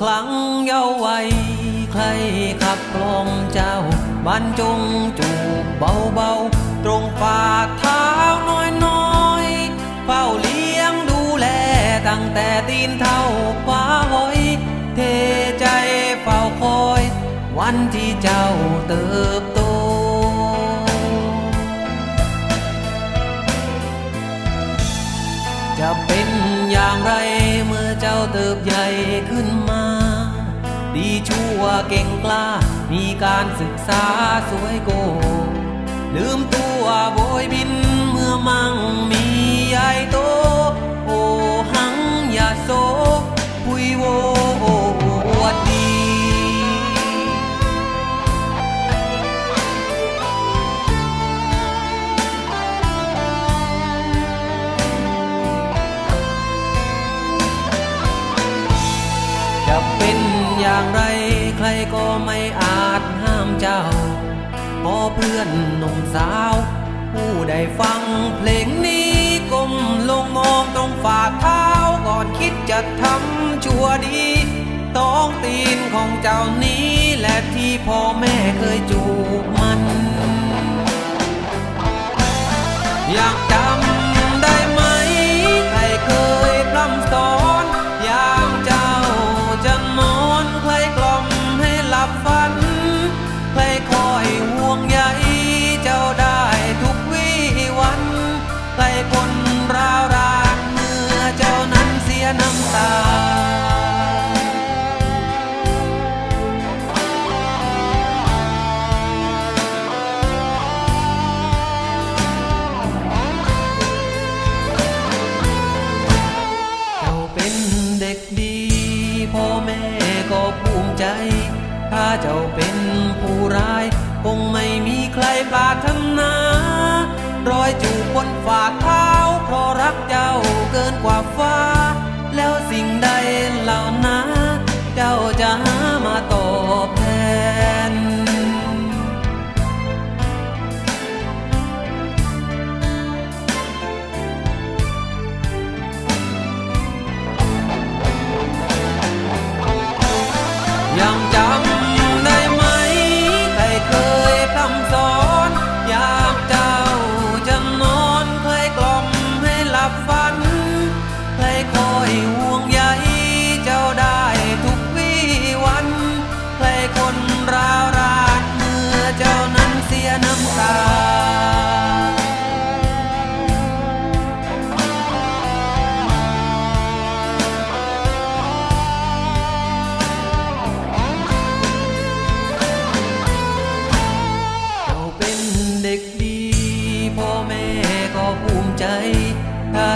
ครั้งเยาว์วัยใครขับกลองเจ้าบรรจงจูบเบาๆ ตรงฝ่าเท้าน้อยๆ เฝ้าเลี้ยงดูแลตั้งแต่ตีนเท่าฟ้าหอย เทใจเฝ้าคอย วันที่เจ้าเติบโต จะเป็นอย่างไรเมื่อเจ้าเติบใหญ่ขึ้นมา ดีชั่วเก่งกล้า มีการศึกษาสวยโก ลืมตัวโบยบินเมื่อมั่งมีใหญ่โต ก็ไม่อาจห้ามเจ้า พอเพื่อนหนุ่มสาว ผู้ได้ฟังเพลงนี้ก้มลงมองตรงฝ่าเท้าก่อนคิดจะทำชั่วดีต้องตีนของเจ้านี้และที่พ่อแม่เคยจูบมัน พ่อแม่ก็ภูมิใจ ถ้าเจ้าเป็นผู้ร้าย คงไม่มีใครปรารถนา ยัง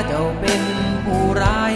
เจ้าเป็นผู้ร้าย